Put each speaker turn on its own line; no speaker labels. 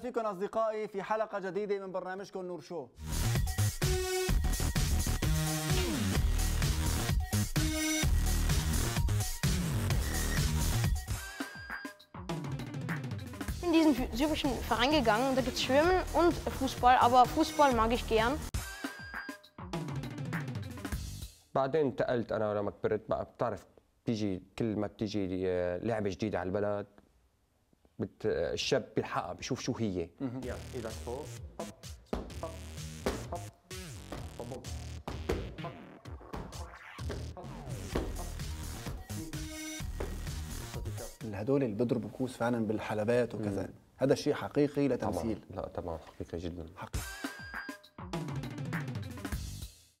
فيكم أصدقائي في حلقة جديدة من برنامجكم نور شو.
In diesen syrischen Verein gegangen und da gibt es Schwimmen und Fußball, aber Fußball mag ich gern.
بعدين انتقلت أنا لما كبرت بقى بتعرف بتيجي كل ما بتيجي آه، لعبة جديدة على البلد. بت... الشاب بيلحقها بيشوف شو هي. إيدك فوق.
هدول اللي بيضربوا كوس فعلا بالحلبات وكذا. هذا شيء حقيقي لا
طبعا. لا طبعا حقيقه جدا.
حقيقي.